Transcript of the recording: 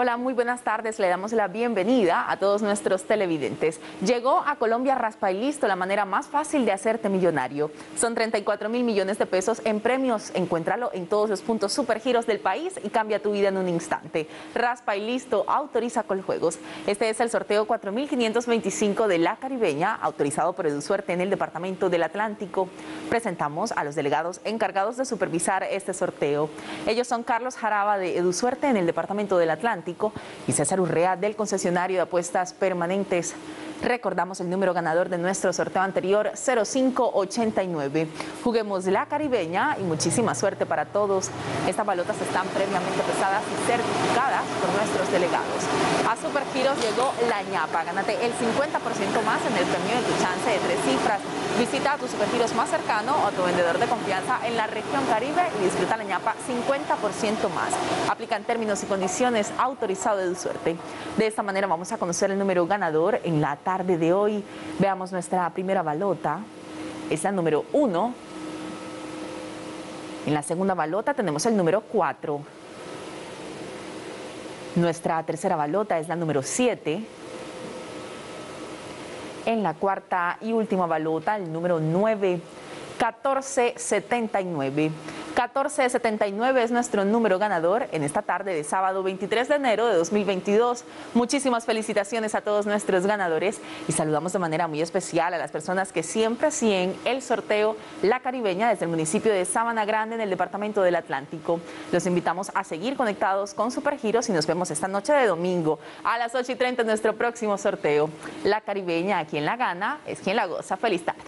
Hola, muy buenas tardes. Le damos la bienvenida a todos nuestros televidentes. Llegó a Colombia Raspa y Listo, la manera más fácil de hacerte millonario. Son 34 mil millones de pesos en premios. Encuéntralo en todos los puntos supergiros del país y cambia tu vida en un instante. Raspa y Listo autoriza Coljuegos. Este es el sorteo 4525 de La Caribeña, autorizado por EduSuerte en el Departamento del Atlántico. Presentamos a los delegados encargados de supervisar este sorteo. Ellos son Carlos Jaraba de EduSuerte en el Departamento del Atlántico y César Urrea del concesionario de apuestas permanentes. Recordamos el número ganador de nuestro sorteo anterior, 0589. Juguemos la caribeña y muchísima suerte para todos. Estas balotas están previamente pesadas y certificadas por nuestros delegados. A Supergiros llegó la ñapa. Gánate el 50% más en el premio de tu chance de tres cifras. Visita a tu Supergiros más cercano o a tu vendedor de confianza en la región Caribe y disfruta la ñapa 50% más. Aplican términos y condiciones autorizado de tu suerte. De esta manera vamos a conocer el número ganador en la tarde de hoy. Veamos nuestra primera balota. Es la número 1. En la segunda balota tenemos el número 4. Nuestra tercera balota es la número 7. En la cuarta y última balota, el número 9, 1479. 1479 es nuestro número ganador en esta tarde de sábado 23 de enero de 2022. Muchísimas felicitaciones a todos nuestros ganadores y saludamos de manera muy especial a las personas que siempre siguen el sorteo La Caribeña desde el municipio de Sabana Grande en el departamento del Atlántico. Los invitamos a seguir conectados con Supergiros y nos vemos esta noche de domingo a las 8 y 30 en nuestro próximo sorteo. La Caribeña, quien la gana, es quien la goza. Feliz tarde.